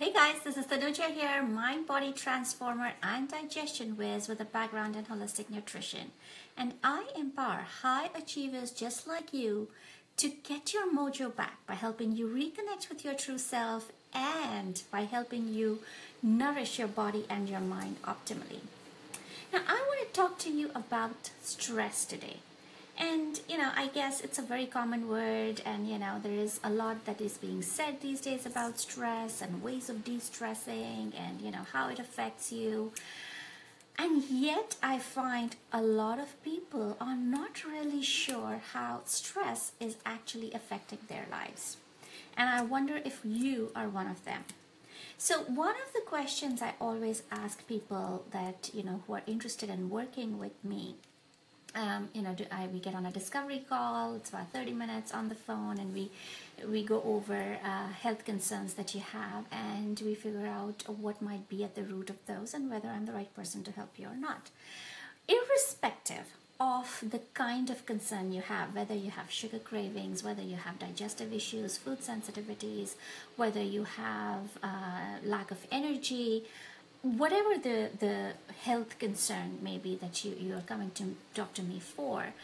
Hey guys, this is Tanuja here, mind body transformer and digestion whiz with a background in holistic nutrition. And I empower high achievers just like you to get your mojo back by helping you reconnect with your true self and by helping you nourish your body and your mind optimally. Now, I want to talk to you about stress today. You know, I guess it's a very common word, and, you know, there is a lot that is being said these days about stress and ways of de stressing and, you know, how it affects you. And yet, I find a lot of people are not really sure how stress is actually affecting their lives. And I wonder if you are one of them. So, one of the questions I always ask people that, you know, who are interested in working with me um, you know, do I, we get on a discovery call. It's about 30 minutes on the phone, and we we go over uh, health concerns that you have, and we figure out what might be at the root of those, and whether I'm the right person to help you or not. Irrespective of the kind of concern you have, whether you have sugar cravings, whether you have digestive issues, food sensitivities, whether you have uh, lack of energy, whatever the, the health concern may be that you, you are coming to talk to me for,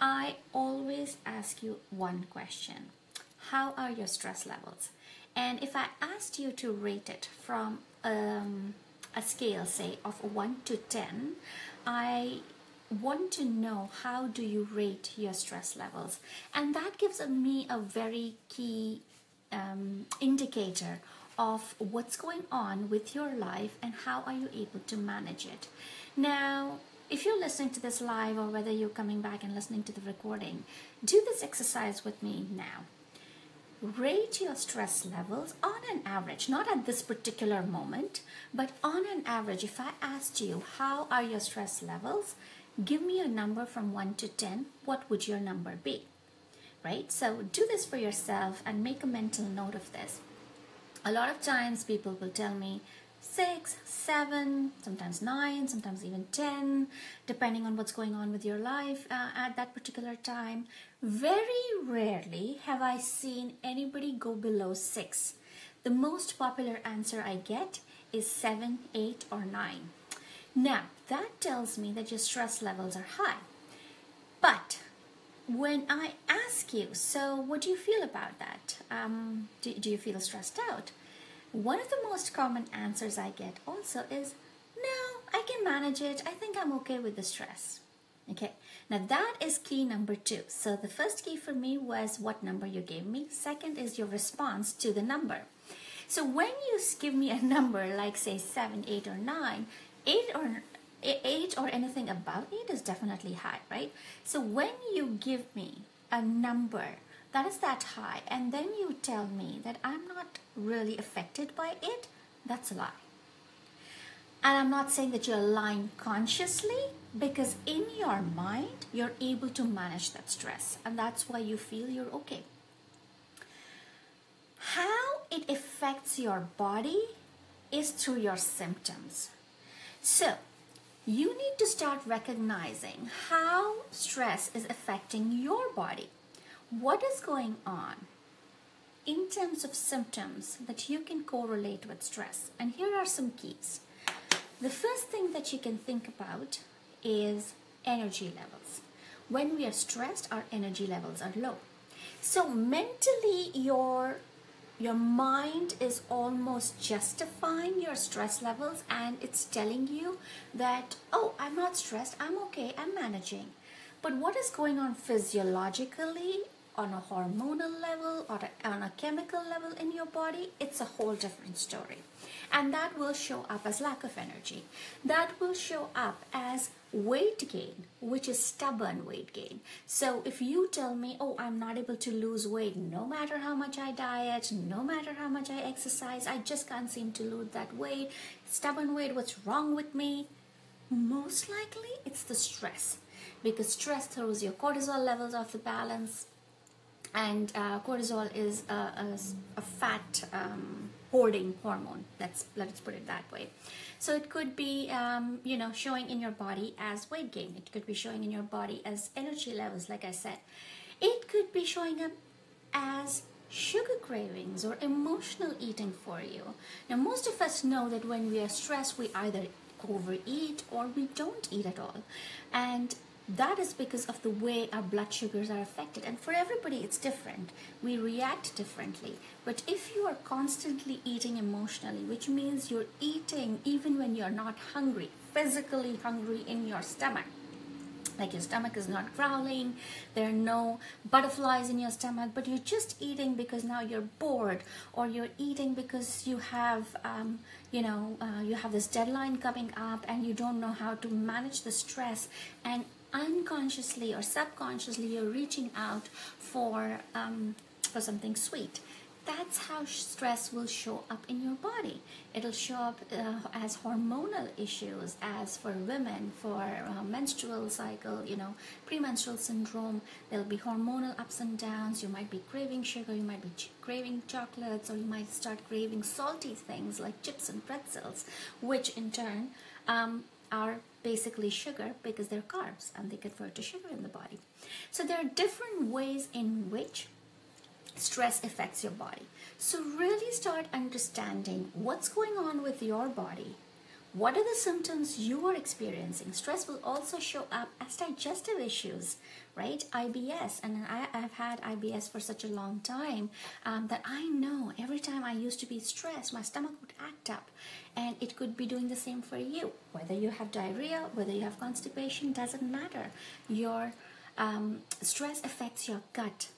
I always ask you one question How are your stress levels? And if I asked you to rate it from um, a scale, say, of 1 to 10, I want to know how do you rate your stress levels and that gives me a very key um, indicator of what's going on with your life and how are you able to manage it. Now, if you're listening to this live or whether you're coming back and listening to the recording, do this exercise with me now. Rate your stress levels on an average, not at this particular moment, but on an average. If I asked you, how are your stress levels? Give me a number from 1 to 10. What would your number be? Right? So do this for yourself and make a mental note of this a lot of times people will tell me six, seven, sometimes nine, sometimes even 10, depending on what's going on with your life uh, at that particular time. Very rarely have I seen anybody go below six. The most popular answer I get is seven, eight, or nine. Now, that tells me that your stress levels are high. But when I ask you, so what do you feel about that? Um, do, do you feel stressed out? One of the most common answers I get also is, no, I can manage it. I think I'm okay with the stress. Okay, now that is key number two. So the first key for me was what number you gave me. Second is your response to the number. So when you give me a number like say seven, eight, or nine, eight or eight or anything above it is definitely high, right? So when you give me a number that is that high, and then you tell me that I'm not really affected by it, that's a lie. And I'm not saying that you're lying consciously because in your mind, you're able to manage that stress, and that's why you feel you're okay. How it affects your body is through your symptoms. So, you need to start recognizing how stress is affecting your body. What is going on in terms of symptoms that you can correlate with stress? And here are some keys. The first thing that you can think about is energy levels. When we are stressed, our energy levels are low. So mentally, your your mind is almost justifying your stress levels and it's telling you that, oh, I'm not stressed, I'm okay, I'm managing. But what is going on physiologically on a hormonal level or on a chemical level in your body, it's a whole different story. And that will show up as lack of energy. That will show up as weight gain, which is stubborn weight gain. So if you tell me, oh, I'm not able to lose weight, no matter how much I diet, no matter how much I exercise, I just can't seem to lose that weight, stubborn weight, what's wrong with me? Most likely it's the stress because stress throws your cortisol levels off the balance and uh, cortisol is a, a, a fat um, hormone let's let's put it that way so it could be um, you know showing in your body as weight gain it could be showing in your body as energy levels like i said it could be showing up as sugar cravings or emotional eating for you. Now, most of us know that when we are stressed, we either overeat or we don't eat at all. And that is because of the way our blood sugars are affected. And for everybody, it's different. We react differently. But if you are constantly eating emotionally, which means you're eating even when you're not hungry, physically hungry in your stomach, like your stomach is not growling there are no butterflies in your stomach but you're just eating because now you're bored or you're eating because you have um, you know uh, you have this deadline coming up and you don't know how to manage the stress and unconsciously or subconsciously you're reaching out for um, for something sweet that's how stress will show up in your body. It'll show up uh, as hormonal issues, as for women, for uh, menstrual cycle, you know, premenstrual syndrome. There'll be hormonal ups and downs. You might be craving sugar, you might be ch- craving chocolates, or you might start craving salty things like chips and pretzels, which in turn um, are basically sugar because they're carbs and they convert to sugar in the body. So there are different ways in which stress affects your body. So, really start understanding what's going on with your body. What are the symptoms you are experiencing? Stress will also show up as digestive issues, right? IBS, and I, have had IBS for such a long time um, that I know every time I used to be stressed, my stomach would act up, and it could be doing the same for you. Whether you have diarrhea, whether you have constipation, doesn't matter. Your um, stress affects your gut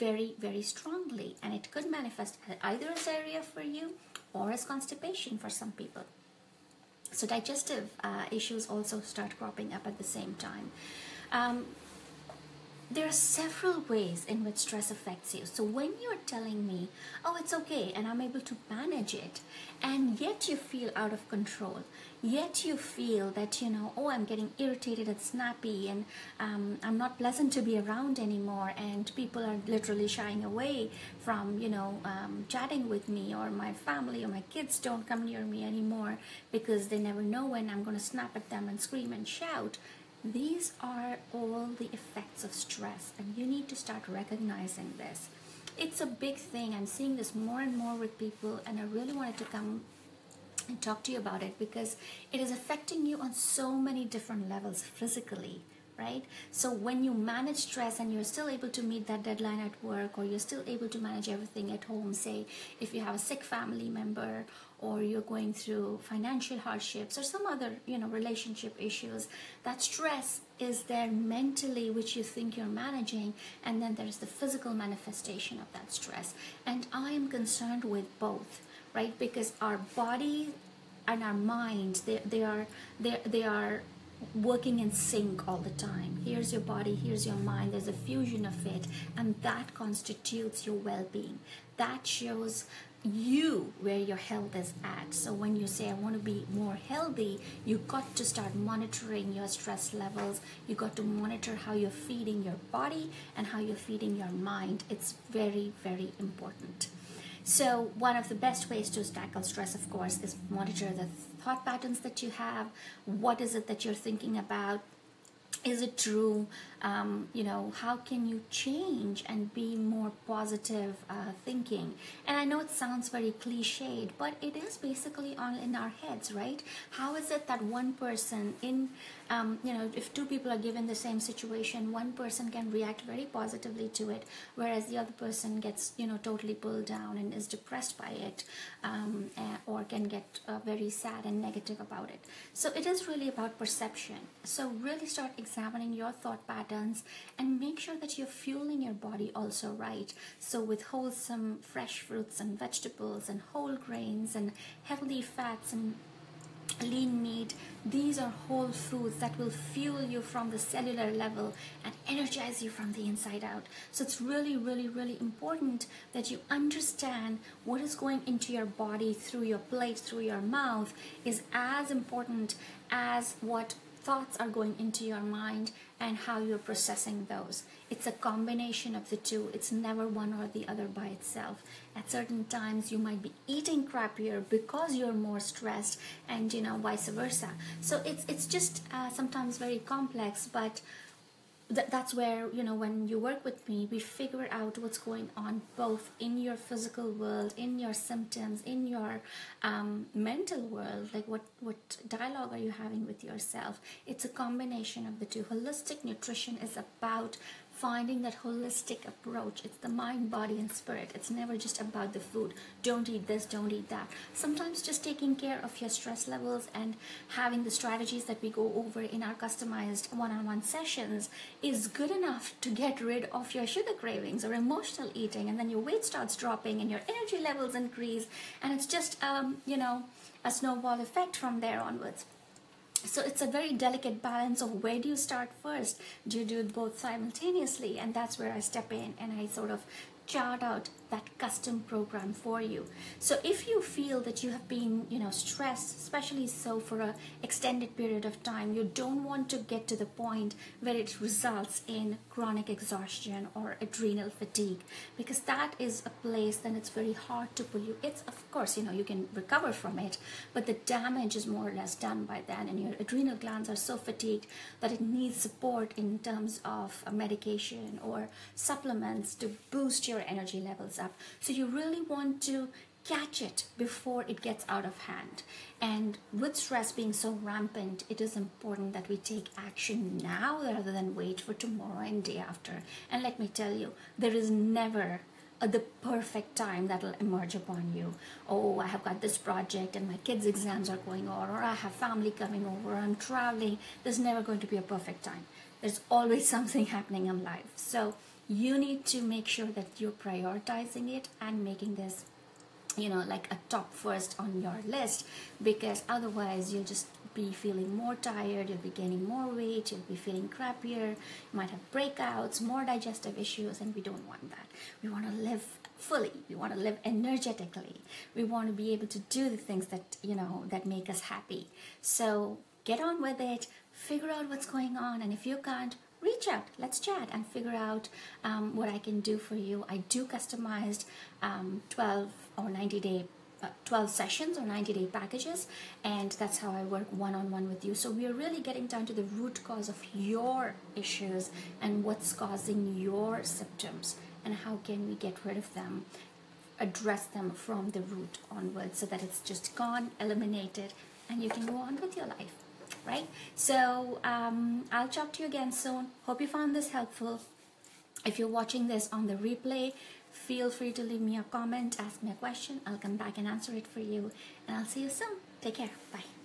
very, very strongly, and it could manifest either as diarrhea for you or as constipation for some people. So, digestive uh, issues also start cropping up at the same time. Um, there are several ways in which stress affects you. So when you're telling me, oh, it's okay, and I'm able to manage it, and yet you feel out of control, yet you feel that, you know, oh, I'm getting irritated and snappy, and um, I'm not pleasant to be around anymore, and people are literally shying away from, you know, um, chatting with me, or my family or my kids don't come near me anymore because they never know when I'm going to snap at them and scream and shout these are all the effects of stress, and you need to start recognizing this. It's a big thing. I'm seeing this more and more with people, and I really wanted to come and talk to you about it because it is affecting you on so many different levels physically right? So when you manage stress and you're still able to meet that deadline at work or you're still able to manage everything at home, say if you have a sick family member or you're going through financial hardships or some other, you know, relationship issues, that stress is there mentally which you think you're managing and then there's the physical manifestation of that stress. And I am concerned with both, right? Because our body and our mind they, they are they, they are working in sync all the time. Here's your body, here's your mind, there's a fusion of it, and that constitutes your well being. That shows you where your health is at. So when you say I want to be more healthy, you got to start monitoring your stress levels. You got to monitor how you're feeding your body and how you're feeding your mind. It's very very important. So one of the best ways to tackle stress of course is monitor the thought patterns that you have. What is it that you're thinking about? Is it true? Um, you know, how can you change and be more positive uh, thinking? And I know it sounds very cliched, but it is basically all in our heads, right? How is it that one person in um, you know, if two people are given the same situation, one person can react very positively to it, whereas the other person gets, you know, totally pulled down and is depressed by it, um, or can get uh, very sad and negative about it. So it is really about perception. So really start examining your thought patterns and make sure that you're fueling your body also right. So with wholesome fresh fruits and vegetables and whole grains and healthy fats and lean meat these are whole foods that will fuel you from the cellular level and energize you from the inside out so it's really really really important that you understand what is going into your body through your plate through your mouth is as important as what thoughts are going into your mind and how you're processing those. It's a combination of the two. It's never one or the other by itself. At certain times, you might be eating crappier because you're more stressed, and you know, vice versa. So it's it's just uh, sometimes very complex, but th- that's where you know when you work with me we figure out what's going on both in your physical world in your symptoms in your um, mental world like what what dialogue are you having with yourself? It's a combination of the two. Holistic nutrition is about finding that holistic approach. It's the mind, body, and spirit. It's never just about the food. Don't eat this, don't eat that. Sometimes just taking care of your stress levels and having the strategies that we go over in our customized one on one sessions is good enough to get rid of your sugar cravings or emotional eating, and then your weight starts dropping and your energy levels increase, and it's just, um, you know, a snowball effect from there onwards so it's a very delicate balance of where do you start first? Do you do both simultaneously? And that's where i step in and i sort of chart out that custom program for you. So if you feel that you have been, you know, stressed, especially so for a extended period of time, you don't want to get to the point where it results in chronic exhaustion or adrenal fatigue because that is a place then it's very hard to pull you. It's of course, you know, you can recover from it, but the damage is more or less done by then and your adrenal glands are so fatigued that it needs support in terms of medication or supplements to boost your energy levels up. So you really want to catch it before it gets out of hand. And with stress being so rampant, it is important that we take action now rather than wait for tomorrow and day after. And let me tell you, there is never the perfect time that will emerge upon you. Oh, I have got this project and my kids' exams are going on, or I have family coming over, I'm traveling. There's never going to be a perfect time. There's always something happening in life. So you need to make sure that you're prioritizing it and making this you know like a top first on your list because otherwise you'll just be feeling more tired you'll be gaining more weight you'll be feeling crappier you might have breakouts more digestive issues and we don't want that. We want to live fully. We want to live energetically. We want to be able to do the things that you know that make us happy. So get on with it figure out what's going on and if you can't reach out, let's chat and figure out um, what I can do for you. I do customized um, 12 or 90 day uh, 12 sessions or 90 day packages and that's how I work one on one with you. So we are really getting down to the root cause of your issues and what's causing your symptoms and how can we get rid of them address them from the root onwards so that it's just gone, eliminated, and you can go on with your life right? So um, I'll talk to you again soon. Hope you found this helpful. If you're watching this on the replay, feel free to leave me a comment, ask me a question. I'll come back and answer it for you. And I'll see you soon. Take care. Bye.